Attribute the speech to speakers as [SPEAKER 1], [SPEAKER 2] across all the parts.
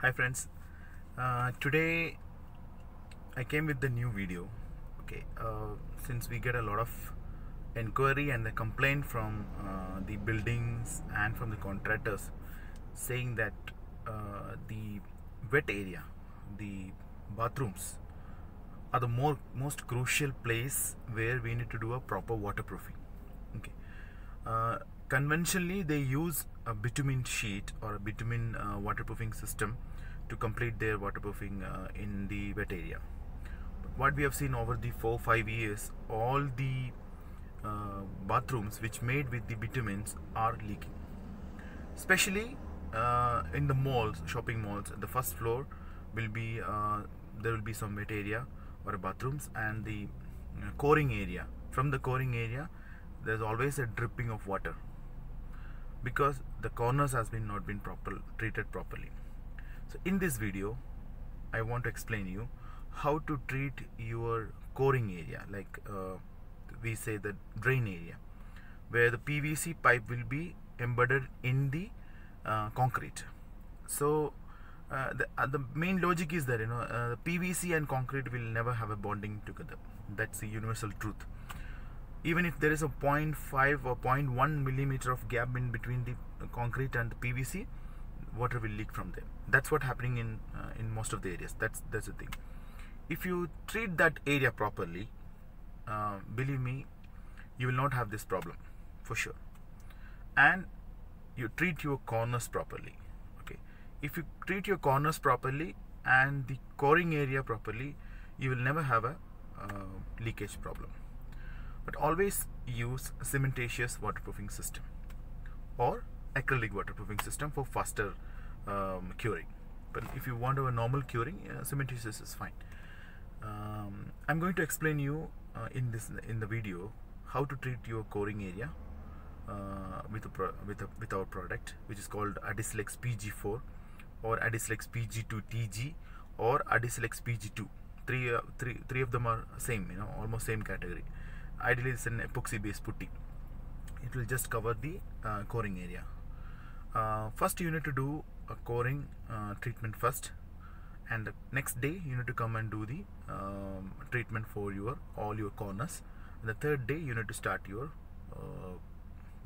[SPEAKER 1] Hi friends. Uh, today I came with the new video. Okay, uh, since we get a lot of inquiry and the complaint from uh, the buildings and from the contractors saying that uh, the wet area, the bathrooms, are the more most crucial place where we need to do a proper waterproofing. Okay. Uh, conventionally, they use a bitumen sheet or a bitumen uh, waterproofing system to complete their waterproofing uh, in the wet area. But what we have seen over the four five years, all the uh, bathrooms which made with the bitumens are leaking. Especially uh, in the malls, shopping malls, the first floor will be uh, there will be some wet area or bathrooms and the uh, coring area. From the coring area, there's always a dripping of water because the corners has been not been proper treated properly so in this video i want to explain you how to treat your coring area like uh, we say the drain area where the pvc pipe will be embedded in the uh, concrete. So uh, the, uh, the main logic is that you know uh, pvc and concrete will never have a bonding together. That's the universal truth. Even if there is a 0.5 or 0.1 millimeter of gap in between the concrete and the PVC, water will leak from there. That's what happening in uh, in most of the areas. That's that's the thing. If you treat that area properly, uh, believe me, you will not have this problem for sure. And you treat your corners properly. Okay. If you treat your corners properly and the coring area properly, you will never have a uh, leakage problem but always use cementitious waterproofing system or acrylic waterproofing system for faster um, curing. But if you want a normal curing uh, cementitious is fine. Um, I'm going to explain you uh, in this in the video how to treat your coring area uh, with a pro with a with our product which is called Adesilex PG4 or Adesilex PG2 TG or Adesilex PG2 three uh, three three of them are same you know almost same category. Ideally it's an epoxy based putty. It will just cover the uh, coring area uh, first you need to do a coring uh, treatment first. And the next day you need to come and do the um, treatment for your all your corners. And the third day you need to start your uh,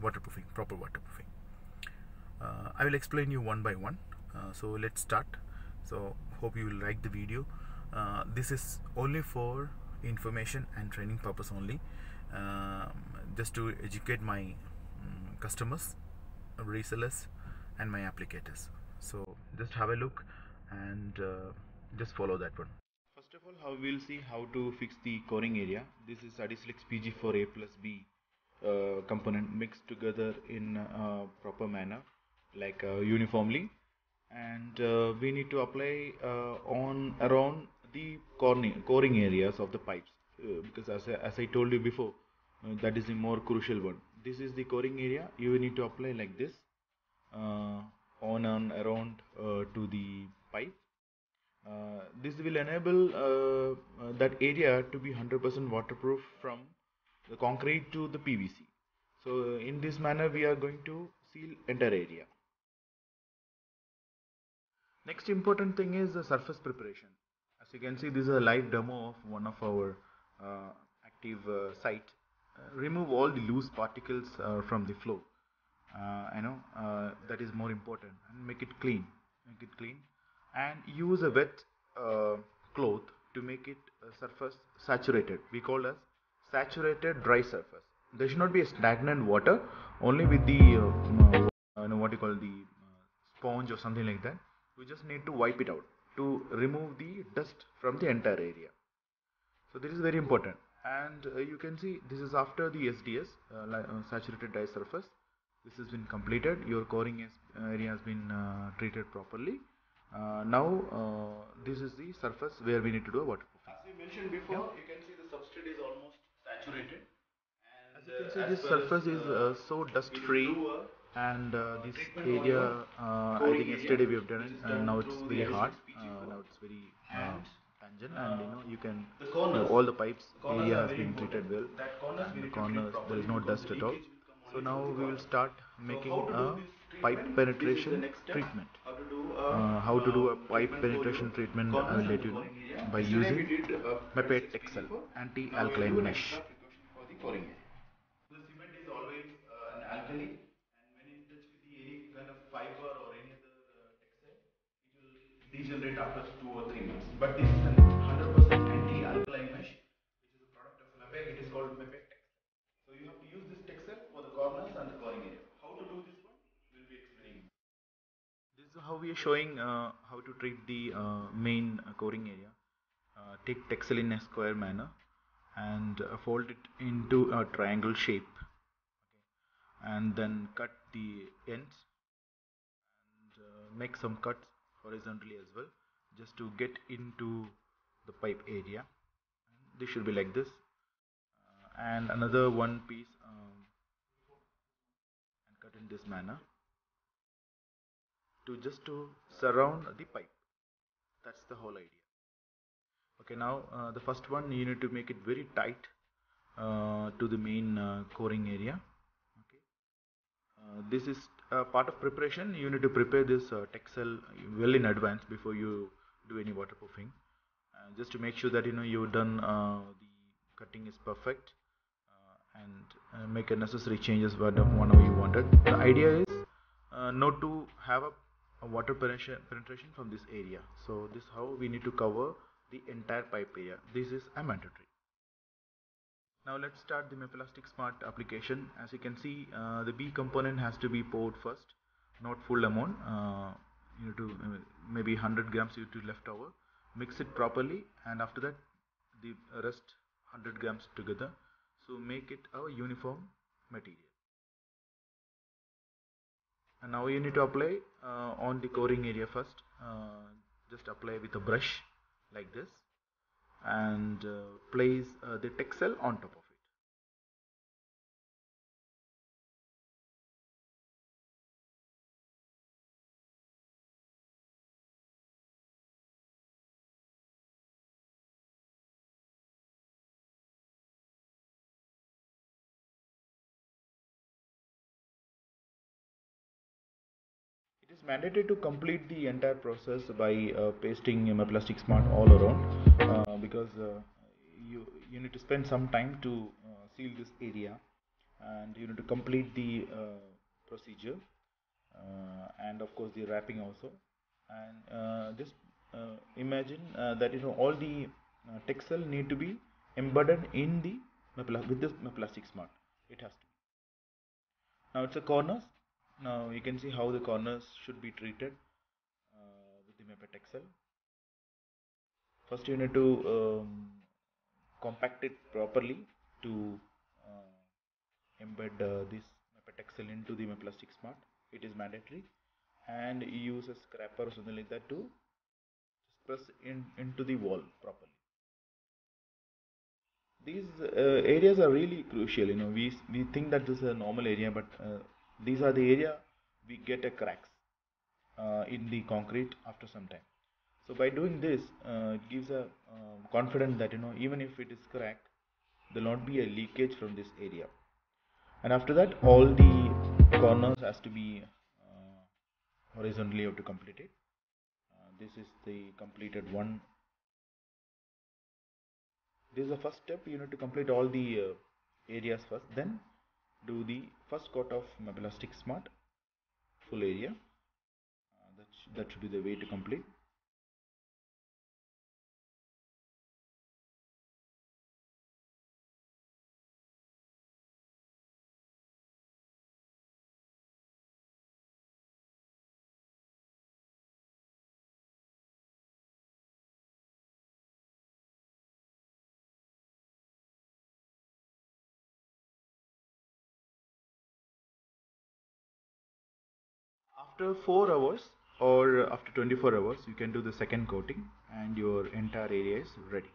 [SPEAKER 1] waterproofing proper waterproofing. Uh, I will explain you one by one. Uh, so let's start. So hope you will like the video. This is only for information and training purpose only. Um, just to educate my um, customers resellers and my applicators. So just have a look and uh, just follow that one. First of all how we'll see how to fix the coring area. This is Adesilex PG4A plus B uh, component mixed together in a proper manner like uh, uniformly. And uh, we need to apply uh, on around the corning, coring areas of the pipes uh, because as I, as I told you before that is the more crucial one. This is the coring area. You need to apply like this on and around uh, to the pipe. Uh, this will enable uh, that area to be 100% waterproof from the concrete to the PVC so in this manner we are going to seal entire area. Next important thing is the surface preparation. As you can see this is a live demo of one of our uh, active uh, site. Uh, remove all the loose particles from the flow I know that is more important and make it clean make it clean and use a wet cloth to make it surface saturated. We call as saturated dry surface. There should not be a stagnant water only with the uh, know what you call the uh, sponge or something like that. We just need to wipe it out to remove the dust from the entire area. So this is very important. And uh, you can see this is after the SDS uh, uh, saturated dye surface this has been completed. Your coring is, uh, area has been uh, treated properly. Uh, now uh, this is the surface where we need to do a waterproofing.
[SPEAKER 2] As we mentioned before yeah. you can see the substrate is almost saturated.
[SPEAKER 1] And as you can see uh, this surface is uh, so dust free and this area I think yesterday we have done it and now it's very hard now it's very tangent and you know you can
[SPEAKER 2] the corners,
[SPEAKER 1] you know, all the pipes area has been treated well and the corners there is no dust at all so now we will start making a pipe penetration treatment
[SPEAKER 2] how to do
[SPEAKER 1] uh, how to do a pipe penetration treatment I will let you know by using Mapetex Sel anti-alkaline mesh.
[SPEAKER 2] The cement is always an alkali, and when in touch with any kind of fiber or any other it will degenerate after two or three months. But this is an 100% anti-alkaline mesh, which is a product of Mepec. It is called Mepec Texel. So you have to use this texel for the corners and the coring area. How to do this one? We'll be explaining.
[SPEAKER 1] This is how we are showing uh, how to treat the uh, main coring area. Uh, take texel in a square manner and uh, fold it into a triangle shape. Okay. and then cut the ends. And uh, make some cuts horizontally as well just to get into the pipe area. And this should be like this. Uh, and another one piece um, and cut in this manner to just to surround the pipe. That's the whole idea. Okay now uh, the first one you need to make it very tight uh, to the main uh, coring area. Okay. Uh, this is part of preparation. You need to prepare this uh, texel well in advance before you do any waterproofing uh, just to make sure that you know you've done the cutting is perfect and make a necessary changes whatever you wanted. The idea is uh, not to have a water penetration, from this area. So this how we need to cover the entire pipe area. This is a mandatory. Now let's start the Mapelastic Smart application. As you can see uh, the B component has to be poured first. Not full amount. Uh, you need to uh, maybe 100 grams you to left over mix it properly and after that the rest 100 grams together. So make it a uniform material and now you need to apply uh, on the coring area first. Uh, just apply with a brush like this. And uh, place uh, the texel on top of it It is mandatory to complete the entire process by uh, pasting Mapelastic Smart all around uh, because uh, you you need to spend some time to uh, seal this area and you need to complete the uh, procedure uh, and of course the wrapping also. And just imagine that you know all the textile need to be embedded in the with this Mapelastic Smart. It has to be. Now it's a corners now you can see how the corners should be treated uh, with the Mapetex Sel. First you need to um, compact it properly to uh, embed uh, this Mapetex Sel into the Mapelastic Smart. It is mandatory and use a scraper or something like that to just press in into the wall properly. These uh, areas are really crucial. You know, we we think that this is a normal area, but uh, these are the area we get a cracks uh, in the concrete after some time. So by doing this uh, it gives a um, confidence that you know even if it is cracked there will not be a leakage from this area. And after that all the corners has to be uh, horizontally have to complete it. Uh, this is the completed one. This is the first step you need to complete all the uh, areas first. Then do the first coat of Mapelastic Smart full area. Uh, that, sh that should be the way to complete after 4 hours or after 24 hours you can do the second coating and your entire area is ready